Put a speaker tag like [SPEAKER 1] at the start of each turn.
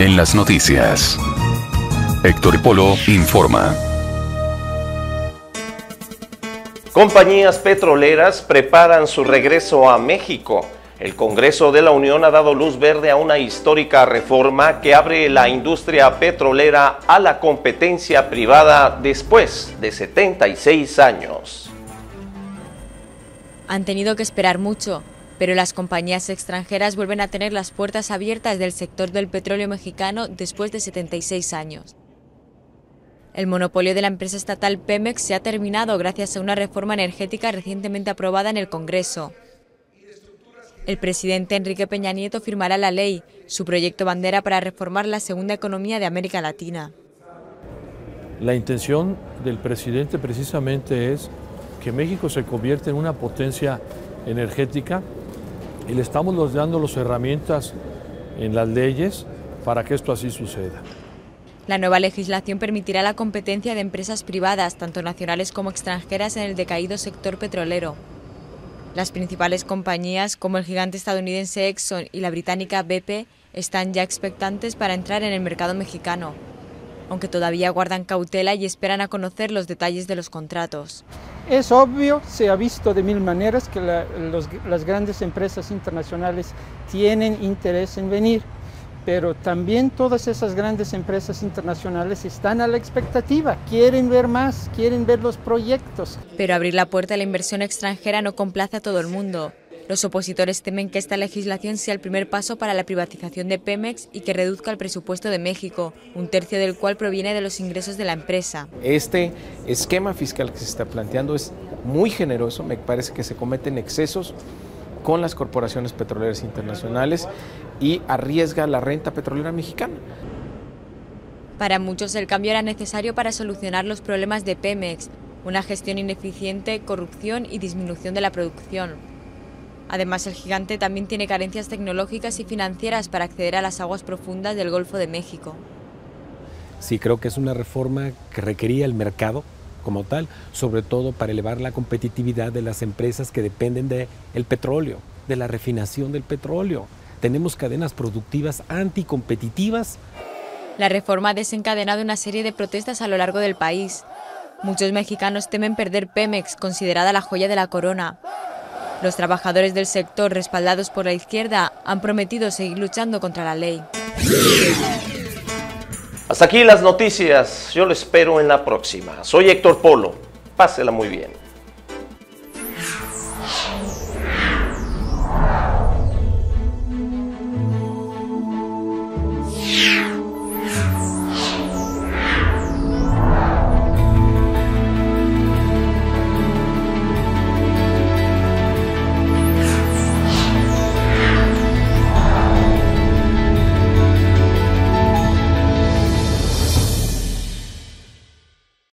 [SPEAKER 1] en las noticias. Héctor Polo informa.
[SPEAKER 2] Compañías petroleras preparan su regreso a México. El Congreso de la Unión ha dado luz verde a una histórica reforma que abre la industria petrolera a la competencia privada después de 76 años.
[SPEAKER 3] Han tenido que esperar mucho, pero las compañías extranjeras vuelven a tener las puertas abiertas del sector del petróleo mexicano después de 76 años. El monopolio de la empresa estatal Pemex se ha terminado gracias a una reforma energética recientemente aprobada en el Congreso. El presidente Enrique Peña Nieto firmará la ley, su proyecto bandera para reformar la segunda economía de América Latina.
[SPEAKER 4] La intención del presidente precisamente es que México se convierta en una potencia energética y le estamos dando las herramientas en las leyes para que esto así suceda.
[SPEAKER 3] La nueva legislación permitirá la competencia de empresas privadas, tanto nacionales como extranjeras, en el decaído sector petrolero. Las principales compañías, como el gigante estadounidense Exxon y la británica BP, están ya expectantes para entrar en el mercado mexicano, aunque todavía guardan cautela y esperan a conocer los detalles de los contratos.
[SPEAKER 5] Es obvio, se ha visto de mil maneras que las grandes empresas internacionales tienen interés en venir pero también todas esas grandes empresas internacionales están a la expectativa, quieren ver más, quieren ver los proyectos.
[SPEAKER 3] Pero abrir la puerta a la inversión extranjera no complace a todo el mundo. Los opositores temen que esta legislación sea el primer paso para la privatización de Pemex y que reduzca el presupuesto de México, un tercio del cual proviene de los ingresos de la empresa.
[SPEAKER 6] Este esquema fiscal que se está planteando es muy generoso, me parece que se cometen excesos con las corporaciones petroleras internacionales y arriesga la renta petrolera mexicana.
[SPEAKER 3] Para muchos el cambio era necesario para solucionar los problemas de Pemex, una gestión ineficiente, corrupción y disminución de la producción. Además, el gigante también tiene carencias tecnológicas y financieras para acceder a las aguas profundas del Golfo de México.
[SPEAKER 7] Sí, creo que es una reforma que requería el mercado como tal, sobre todo para elevar la competitividad de las empresas que dependen del el petróleo, de la refinación del petróleo. Tenemos cadenas productivas anticompetitivas.
[SPEAKER 3] La reforma ha desencadenado una serie de protestas a lo largo del país. Muchos mexicanos temen perder Pemex, considerada la joya de la corona. Los trabajadores del sector, respaldados por la izquierda, han prometido seguir luchando contra la ley.
[SPEAKER 2] Hasta aquí las noticias. Yo lo espero en la próxima. Soy Héctor Polo. Pásela muy bien.